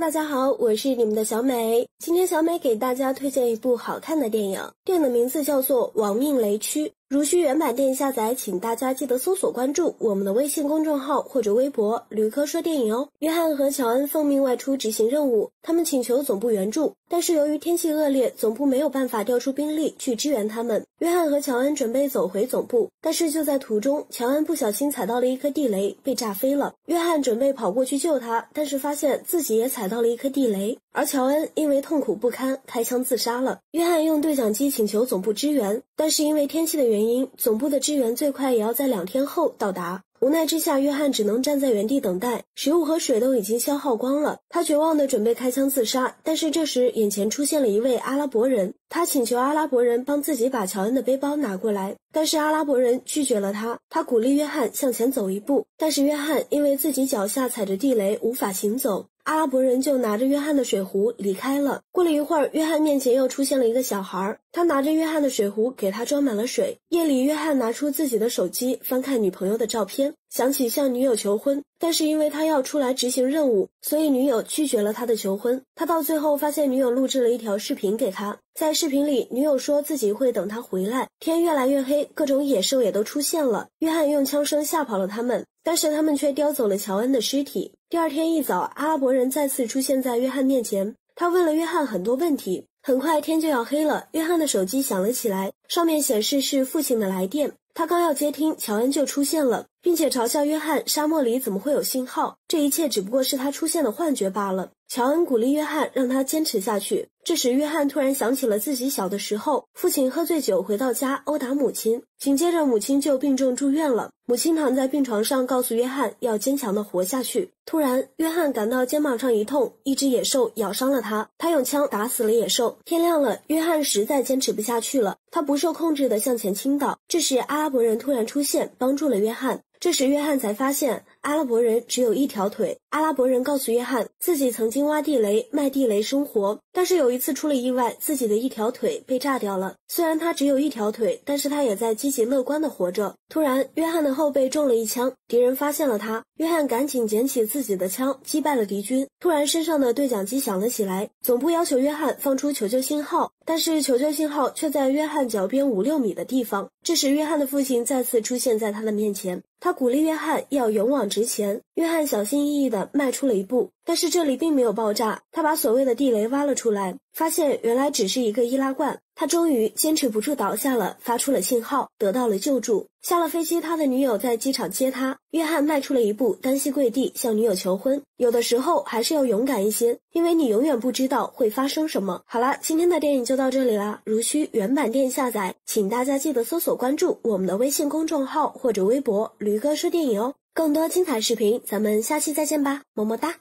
大家好，我是你们的小美。今天小美给大家推荐一部好看的电影，电影的名字叫做《亡命雷区》。如需原版电影下载，请大家记得搜索关注我们的微信公众号或者微博“驴哥说电影”哦。约翰和乔恩奉命外出执行任务，他们请求总部援助，但是由于天气恶劣，总部没有办法调出兵力去支援他们。约翰和乔恩准备走回总部，但是就在途中，乔恩不小心踩到了一颗地雷，被炸飞了。约翰准备跑过去救他，但是发现自己也踩到了一颗地雷，而乔恩因为痛苦不堪，开枪自杀了。约翰用对讲机请求总部支援，但是因为天气的原因。总部的支援最快也要在两天后到达。无奈之下，约翰只能站在原地等待。食物和水都已经消耗光了，他绝望的准备开枪自杀。但是这时，眼前出现了一位阿拉伯人，他请求阿拉伯人帮自己把乔恩的背包拿过来。但是阿拉伯人拒绝了他。他鼓励约翰向前走一步，但是约翰因为自己脚下踩着地雷，无法行走。阿拉伯人就拿着约翰的水壶离开了。过了一会儿，约翰面前又出现了一个小孩，他拿着约翰的水壶给他装满了水。夜里，约翰拿出自己的手机翻看女朋友的照片，想起向女友求婚，但是因为他要出来执行任务，所以女友拒绝了他的求婚。他到最后发现女友录制了一条视频给他，在视频里，女友说自己会等他回来。天越来越黑，各种野兽也都出现了。约翰用枪声吓跑了他们，但是他们却叼走了乔恩的尸体。第二天一早，阿拉伯人再次出现在约翰面前。他问了约翰很多问题。很快天就要黑了，约翰的手机响了起来，上面显示是父亲的来电。他刚要接听，乔恩就出现了，并且嘲笑约翰：沙漠里怎么会有信号？这一切只不过是他出现的幻觉罢了。乔恩鼓励约翰，让他坚持下去。这时，约翰突然想起了自己小的时候，父亲喝醉酒回到家殴打母亲，紧接着母亲就病重住院了。母亲躺在病床上，告诉约翰要坚强的活下去。突然，约翰感到肩膀上一痛，一只野兽咬伤了他，他用枪打死了野兽。天亮了，约翰实在坚持不下去了，他不受控制的向前倾倒。这时，阿拉伯人突然出现，帮助了约翰。这时，约翰才发现阿拉伯人只有一条腿。阿拉伯人告诉约翰，自己曾经挖地雷、卖地雷生活，但是有一次出了意外，自己的一条腿被炸掉了。虽然他只有一条腿，但是他也在积极乐观的活着。突然，约翰的后背中了一枪，敌人发现了他。约翰赶紧捡起自己的枪，击败了敌军。突然，身上的对讲机响了起来，总部要求约翰放出求救信号，但是求救信号却在约翰脚边五六米的地方。这时，约翰的父亲再次出现在他的面前。他鼓励约翰要勇往直前。约翰小心翼翼地迈出了一步，但是这里并没有爆炸。他把所谓的地雷挖了出来，发现原来只是一个易拉罐。他终于坚持不住倒下了，发出了信号，得到了救助。下了飞机，他的女友在机场接他。约翰迈出了一步，单膝跪地向女友求婚。有的时候还是要勇敢一些，因为你永远不知道会发生什么。好了，今天的电影就到这里啦。如需原版电影下载，请大家记得搜索关注我们的微信公众号或者微博“驴哥说电影”哦。更多精彩视频，咱们下期再见吧，么么哒。